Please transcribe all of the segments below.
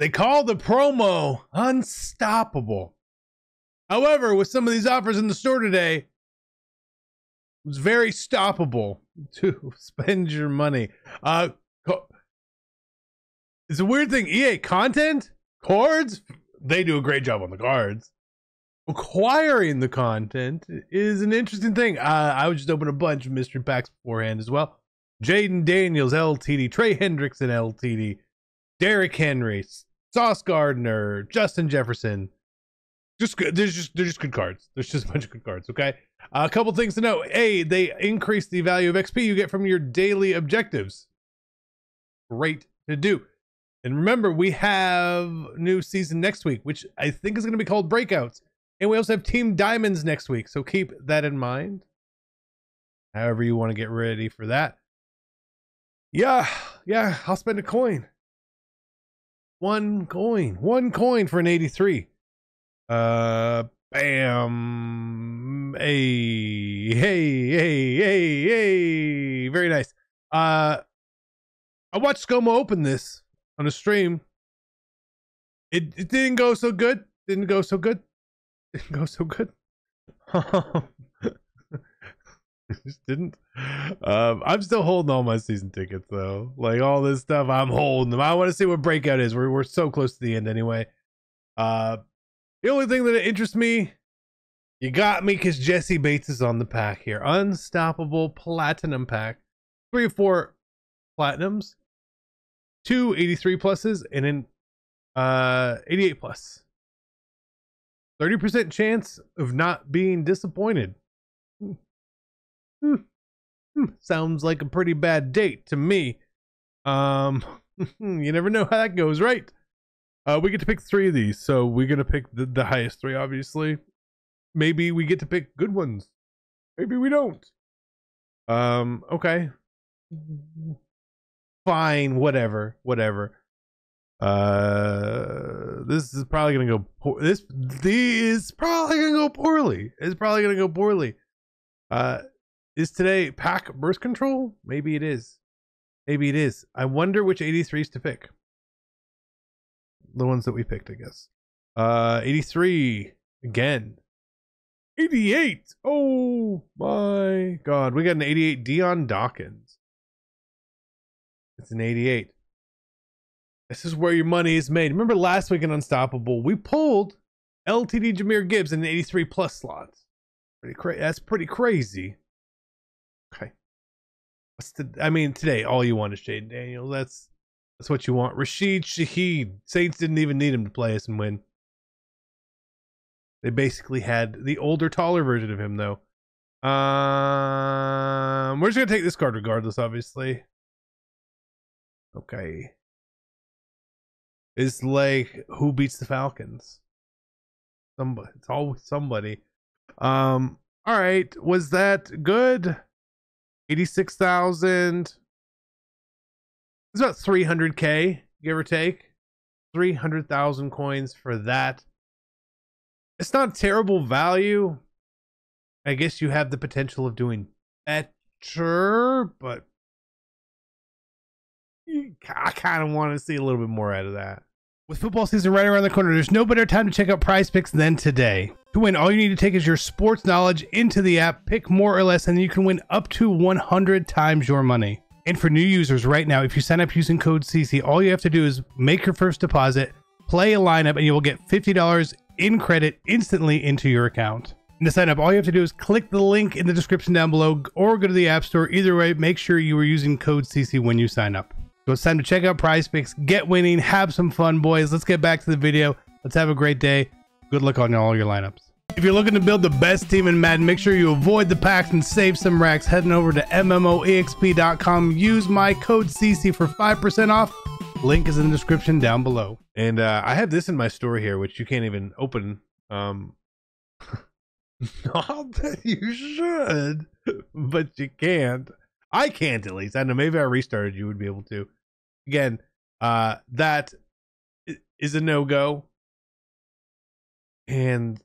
They call the promo unstoppable. However, with some of these offers in the store today, it was very stoppable to spend your money. Uh, it's a weird thing. EA content, cards, they do a great job on the cards. Acquiring the content is an interesting thing. Uh, I would just open a bunch of mystery packs beforehand as well. Jayden Daniels, LTD, Trey Hendrickson, LTD, Derrick Henry, Sauce Gardner, Justin Jefferson, just good. There's just they're just good cards. There's just a bunch of good cards. Okay. Uh, a couple things to know. A, they increase the value of XP you get from your daily objectives. Great to do. And remember, we have new season next week, which I think is going to be called Breakouts. And we also have Team Diamonds next week, so keep that in mind. However, you want to get ready for that. Yeah, yeah, I'll spend a coin. One coin. One coin for an 83. Uh, bam. Hey, hey, hey, hey, hey. Very nice. Uh, I watched ScoMo open this on a stream. It, it didn't go so good. Didn't go so good. Didn't go so good. didn't. Um, I'm still holding all my season tickets though. Like all this stuff, I'm holding them. I want to see what breakout is. We're we're so close to the end anyway. Uh, the only thing that interests me, you got me because Jessie Bates is on the pack here. Unstoppable Platinum pack. Three or four Platinums, two 83 pluses, and then uh 88 plus. 30% chance of not being disappointed. Hmm. Hmm. Sounds like a pretty bad date to me. Um, you never know how that goes, right? Uh, we get to pick three of these, so we're gonna pick the, the highest three, obviously. Maybe we get to pick good ones. Maybe we don't. Um, okay. Fine, whatever, whatever. Uh, this is probably gonna go. Poor- this this is probably gonna go poorly. It's probably gonna go poorly. Uh, is today pack birth control? Maybe it is. Maybe it is. I wonder which 83s to pick the ones that we picked, I guess. Uh, 83 again. 88. Oh my god. We got an 88 Dion Dawkins. It's an 88. This is where your money is made. Remember last week in Unstoppable, we pulled LTD Jahmyr Gibbs in the 83 plus slots. Pretty crazy. That's pretty crazy. Okay. What's the, I mean, today all you want is Jayden Daniels. That's that's what you want. Rashid Shaheed. Saints didn't even need him to play us and win. They basically had the older, taller version of him, though. Um, we're just gonna take this card regardless, obviously. Okay. It's like who beats the Falcons? Somebody. It's always somebody. Um. All right. Was that good? Eighty-six thousand. It's about 300k, give or take. 300,000 coins for that. It's not terrible value. I guess you have the potential of doing better, but I kind of want to see a little bit more out of that. With football season right around the corner, there's no better time to check out PrizePicks than today. To win, all you need to take is your sports knowledge into the app, pick more or less, and you can win up to 100 times your money. And for new users right now, if you sign up using code CC, all you have to do is make your first deposit, play a lineup, and you will get $50 in credit instantly into your account. And to sign up, all you have to do is click the link in the description down below or go to the App Store. Either way, make sure you are using code CC when you sign up. So it's time to check out PrizePicks, get winning, have some fun, boys. Let's get back to the video. Let's have a great day. Good luck on all your lineups. If you're looking to build the best team in Madden, make sure you avoid the packs and save some racks. Heading over to MMOEXP.com. Use my code CC for 5% off. Link is in the description down below. And uh, I have this in my store here, which you can't even open. Um, not that you should, but you can't. I can't at least. I know maybe I restarted. You would be able to. Again, uh, that is a no go. And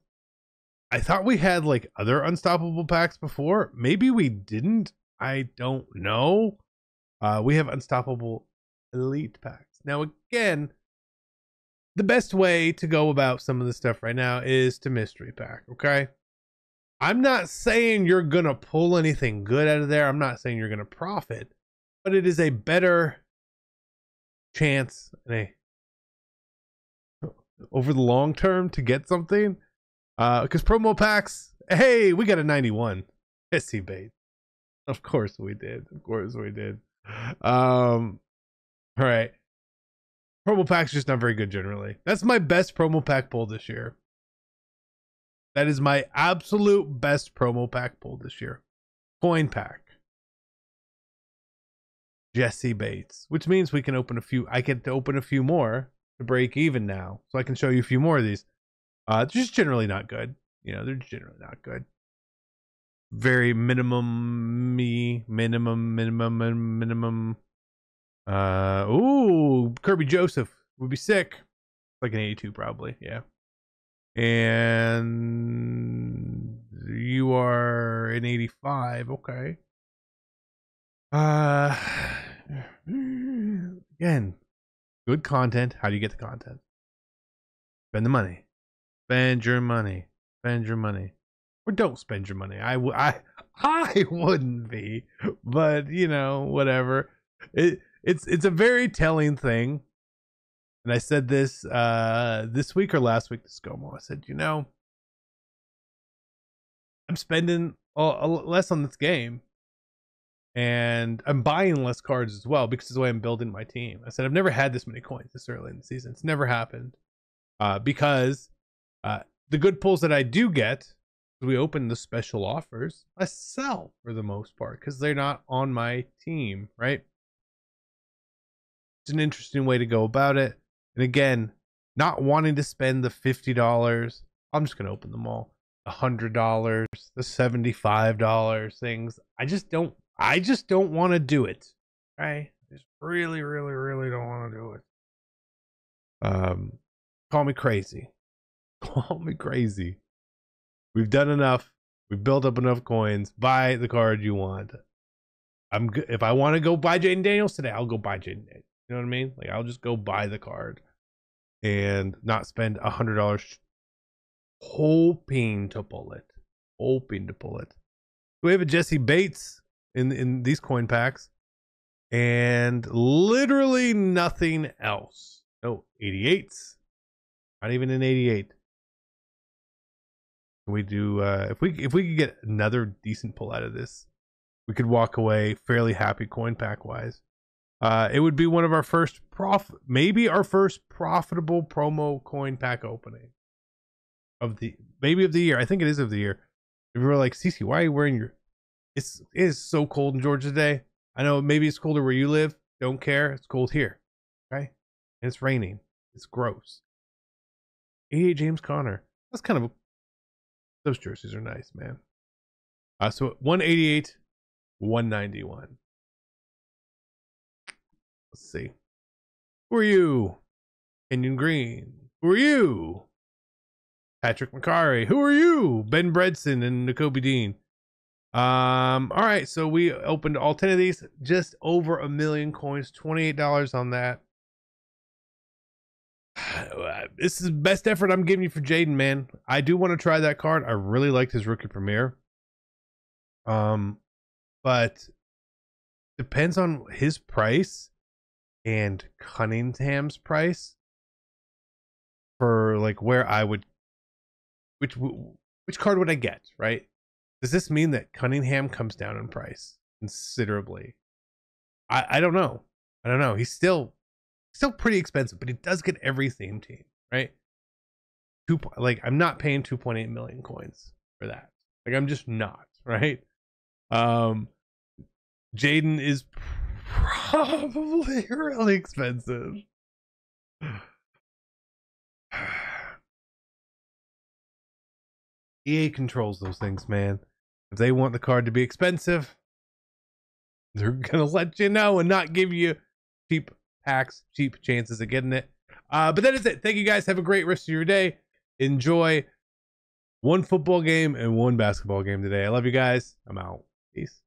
I thought we had like other unstoppable packs before. Maybe we didn't. I don't know. Uh, we have unstoppable elite packs. Now again, the best way to go about some of this stuff right now is to mystery pack, okay? I'm not saying you're going to pull anything good out of there. I'm not saying you're going to profit, but it is a better chance and a, over the long term to get something. Uh, because promo packs, hey, we got a 91. Jessie Bates. Of course we did. Of course we did. Um, all right. Promo pack's just not very good generally. That's my best promo pack pull this year. That is my absolute best promo pack pull this year. Coin pack. Jessie Bates, which means we can open a few. I get to open a few more to break even now, so I can show you a few more of these. Uh, just generally not good. You know, they're generally not good. Very minimum me, minimum, minimum, minimum. Uh, ooh, Kerby Joseph would be sick. Like an 82, probably. Yeah. And you are an 85. Okay. Uh, again, good content. How do you get the content? Spend the money. Spend your money. Spend your money. Or don't spend your money. I, w- I, I wouldn't be, but you know, whatever. It, it's, it's a very telling thing. And I said this, uh, this week or last week to ScoMo. I said, you know, I'm spending a, a less on this game and I'm buying less cards as well because of the way I'm building my team. I said I've never had this many coins this early in the season. It's never happened uh, because uh, the good pulls that I do get, we open the special offers, I sell for the most part because they're not on my team, right? It's an interesting way to go about it. And again, not wanting to spend the fifty dollars, I'm just gonna open them all. The hundred dollars, the seventy-five dollars things. I just don't I just don't want to do it. I just really, really, really don't want to do it. Um, call me crazy. Call me crazy. We've done enough. We've built up enough coins. Buy the card you want. I'm good. If I want to go buy Jayden Daniels today, I'll go buy Daniels. You know what I mean? Like I'll just go buy the card and not spend a hundred dollars hoping to pull it. Hoping to pull it. Do We have a Jessie Bates in in these coin packs, and literally nothing else. No 88s, not even an 88. We do uh, if we if we could get another decent pull out of this, we could walk away fairly happy coin pack wise. Uh, it would be one of our first prof, maybe our first profitable promo coin pack opening of the maybe of the year. I think it is of the year. If you were like, CC, why are you wearing your it's it is so cold in Georgia today. I know maybe it's colder where you live. Don't care. It's cold here. Okay? And it's raining. It's gross. 88 James Conner. That's kind of a, those jerseys are nice, man. Uh, so 188, 191. Let's see. Who are you? Kenyon Green. Who are you? Patrick Mekari. Who are you? Ben Bredeson and Nakobe Dean. Um, all right, so we opened all 10 of these, just over a million coins, $28 on that. This is the best effort I'm giving you for Jayden, man. I do want to try that card. I really liked his rookie premiere. Um, but depends on his price and Cunningham's price for like where I would which which card would I get, right? Does this mean that Cunningham comes down in price considerably? I, I don't know. I don't know. He's still still pretty expensive, but he does get every theme team, right? Two like I'm not paying 2.8 million coins for that. Like I'm just not, right? Um Jayden is probably really expensive. EA controls those things, man. If they want the card to be expensive, they're gonna let you know and not give you cheap packs, cheap chances of getting it. Uh, but that is it. Thank you guys. Have a great rest of your day. Enjoy one football game and one basketball game today. I love you guys. I'm out. Peace.